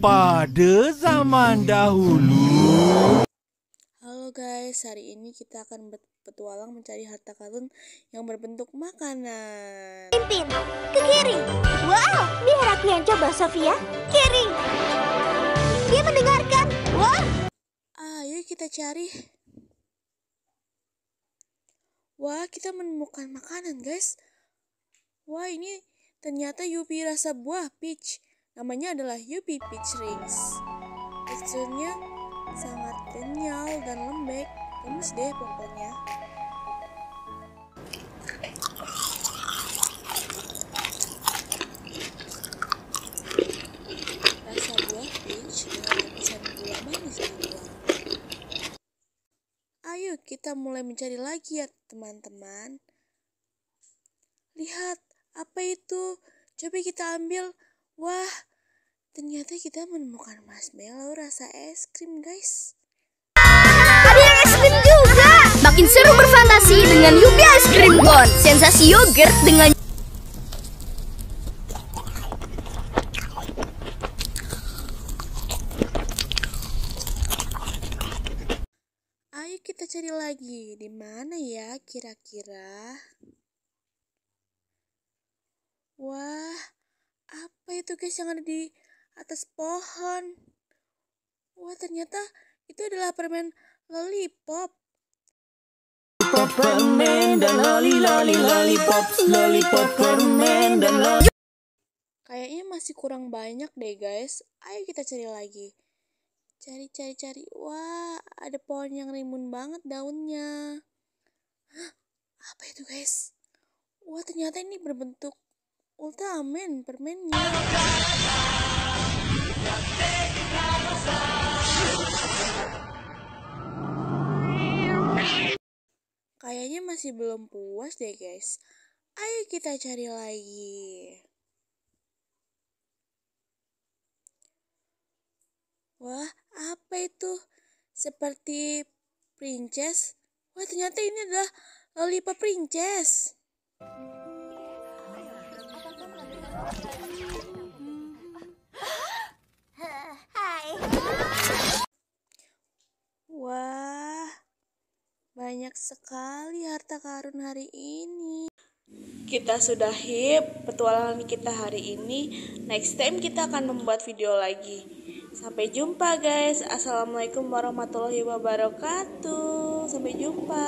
Pada zaman dahulu Halo guys, hari ini kita akan berpetualang mencari harta karun yang berbentuk makanan. Pimpin, ke kiri. Wow, biar aku yang coba Sofia. Kiri. Dia mendengarkan. Wah, Ayo kita cari. Wah, kita menemukan makanan guys. Wah, ini ternyata Yupi rasa buah peach. Namanya adalah Yupi Peach Rings. Teksturnya sangat kenyal dan lembek. Gemes deh pokoknya. Rasa buah peach dengan lapisan gula manis di. Ayo kita mulai mencari lagi ya teman-teman. Lihat, apa itu? Coba kita ambil. Wah, ternyata kita menemukan marshmallow rasa es krim guys. ada yang es krim juga. Makin seru berfantasi dengan Yupi Ice Cream Cone. Sensasi yogurt dengan Ayo kita cari lagi. Di mana ya kira-kira? Wah, apa itu guys yang ada di atas pohon? Wah, ternyata itu adalah permen lollipop. Permen dan loli loli lollipop Lollipop permen dan loli Kayaknya masih kurang banyak deh guys. Ayo kita cari lagi. Cari, cari, cari. Wah, ada pohon yang rimbun banget daunnya. Hah, apa itu guys? Wah, ternyata ini berbentuk Ultraman permennya. Kayaknya masih belum puas deh guys. Ayo kita cari lagi. Wah, apa itu? Seperti princess? Wah, ternyata ini adalah lollipop princess. Wah, banyak sekali harta karun hari ini. Kita sudahi petualangan kita hari ini. Next time kita akan membuat video lagi. Sampai jumpa guys. Assalamualaikum warahmatullahi wabarakatuh. Sampai jumpa.